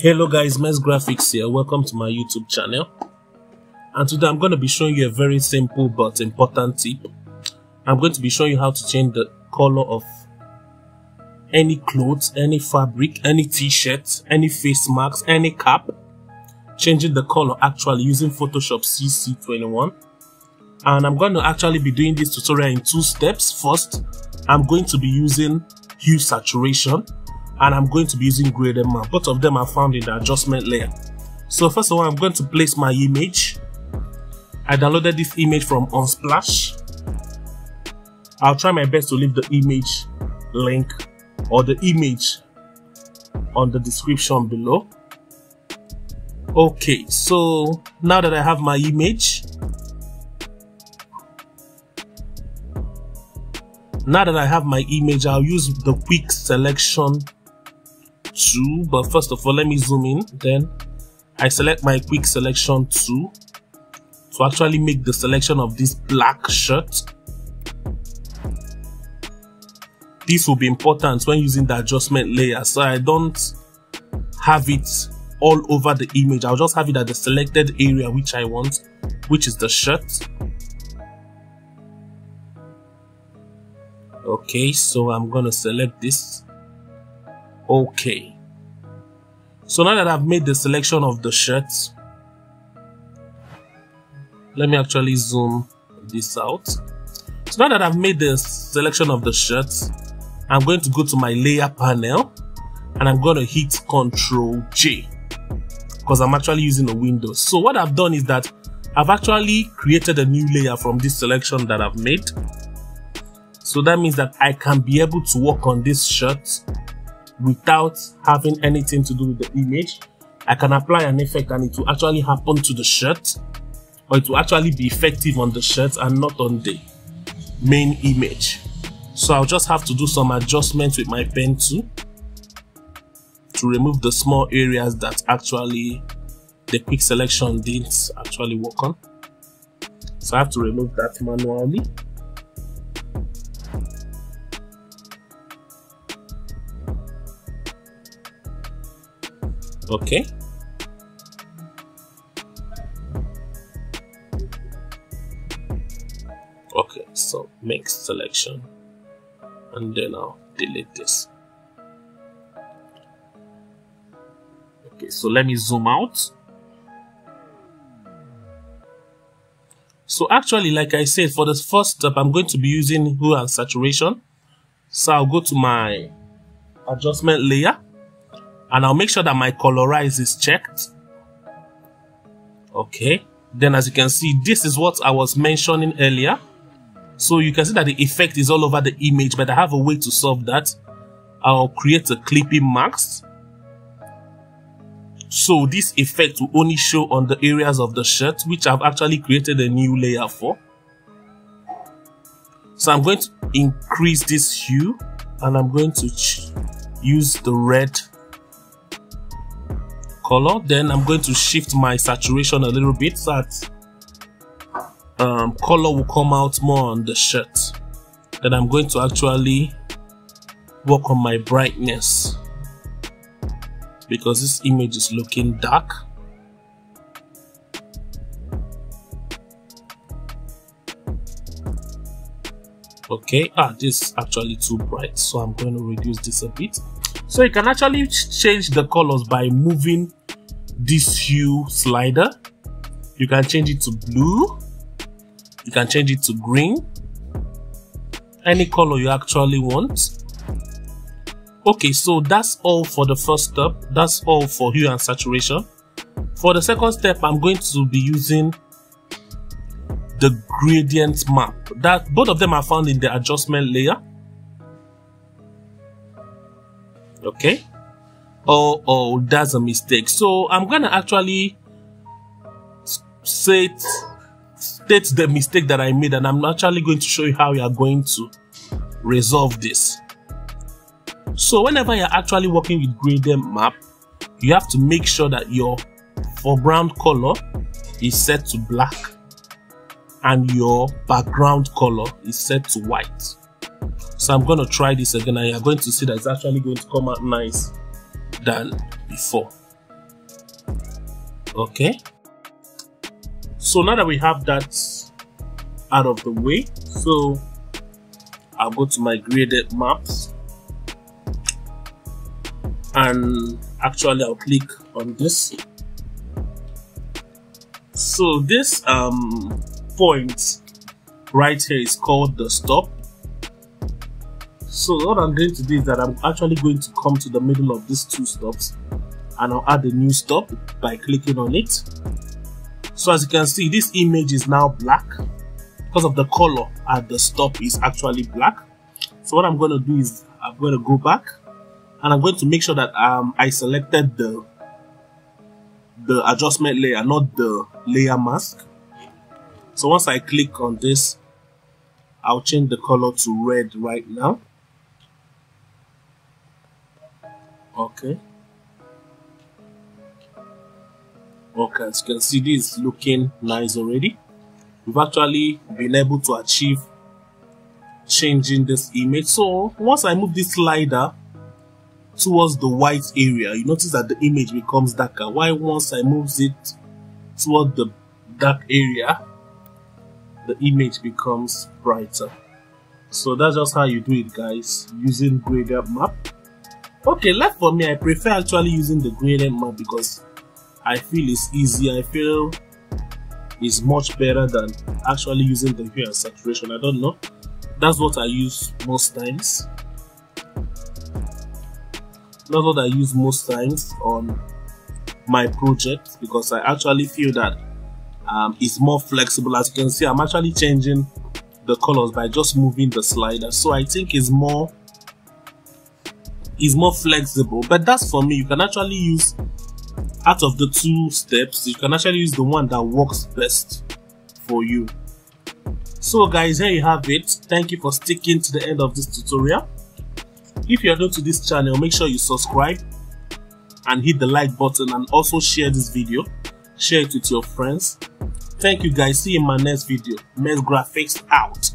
Hello guys, Mez Graphics here. Welcome to my YouTube channel. And today I'm going to be showing you a very simple but important tip. I'm going to be showing you how to change the color of any clothes, any fabric, any t-shirt, any face masks, any cap. Changing the color actually using Photoshop CC21. And I'm going to actually be doing this tutorial in two steps. First, I'm going to be using hue saturation and I'm going to be using gradient map. Both of them are found in the adjustment layer. So first of all, I'm going to place my image. I downloaded this image from Unsplash. I'll try my best to leave the image link or the image on the description below. Okay, so now that I have my image, now that I have my image, I'll use the quick selection tool. But first of all, let me zoom in. Then I select my quick selection tool to actually make the selection of this black shirt. This will be important when using the adjustment layer. So I don't have it all over the image. I'll just have it at the selected area which I want, which is the shirt. Okay, so I'm gonna select this. Okay. So now that I've made the selection of the shirt, let me actually zoom this out. So now that I've made the selection of the shirt, I'm going to go to my layer panel and I'm going to hit Control J because I'm actually using a Windows. So what I've done is that I've actually created a new layer from this selection that I've made. So that means that I can be able to work on this shirt without having anything to do with the image. I can apply an effect and it will actually happen to the shirt or it will actually be effective on the shirt and not on the main image. So I'll just have to do some adjustments with my pen tool to remove the small areas that actually the quick selection didn't actually work on. So I have to remove that manually. Okay. Okay, so make selection and then I'll delete this. Okay, so let me zoom out. So actually, like I said, for the first step, I'm going to be using hue and saturation. So I'll go to my adjustment layer and I'll make sure that my colorize is checked. Okay. Then as you can see, this is what I was mentioning earlier. So you can see that the effect is all over the image, but I have a way to solve that. I'll create a clipping mask. So this effect will only show on the areas of the shirt, which I've actually created a new layer for. So I'm going to increase this hue and I'm going to use the red color. Then I'm going to shift my saturation a little bit so that um, color will come out more on the shirt. Then I'm going to actually work on my brightness because this image is looking dark. Okay, ah, this is actually too bright, so I'm going to reduce this a bit. So you can actually change the colors by moving this hue slider. You can change it to blue. You can change it to green. Any color you actually want. Okay, so that's all for the first step. That's all for hue and saturation. For the second step, I'm going to be using the gradient map. That both of them are found in the adjustment layer. Okay. Oh, oh, that's a mistake. So I'm gonna actually state state the mistake that I made, and I'm actually going to show you how you are going to resolve this. So whenever you're actually working with gradient map, you have to make sure that your foreground color is set to black and your background color is set to white. So I'm going to try this again and you're going to see that it's actually going to come out nice than before. okay? So now that we have that out of the way so I'll go to my gradient maps. And actually I'll click on this. So this um point right here is called the stop so what I'm going to do is that I'm actually going to come to the middle of these two stops and I'll add a new stop by clicking on it. So as you can see this image is now black because of the color at the stop is actually black. So what I'm going to do is I'm going to go back and I'm going to make sure that um, I selected the the adjustment layer not the layer mask. So once I click on this I'll change the color to red right now okay. Okay as you can see this is looking nice already. We've actually been able to achieve changing this image. So once I move this slider towards the white area you notice that the image becomes darker. Why once I move it toward the dark area the image becomes brighter. So that's just how you do it guys using gradient map okay left for me I prefer actually using the gradient map because I feel it's easy I feel it's much better than actually using the hue and saturation. I don't know. That's what I use most times. That's what I use most times on my project because I actually feel that um, it's more flexible. As you can see I'm actually changing the colors by just moving the slider. So I think it's more is more flexible but that's for me. You can actually use out of the two steps you can actually use the one that works best for you. So guys here you have it. Thank you for sticking to the end of this tutorial. If you are new to this channel make sure you subscribe and hit the like button and also share this video. Share it with your friends. Thank you guys. See you in my next video. Mez Graphics out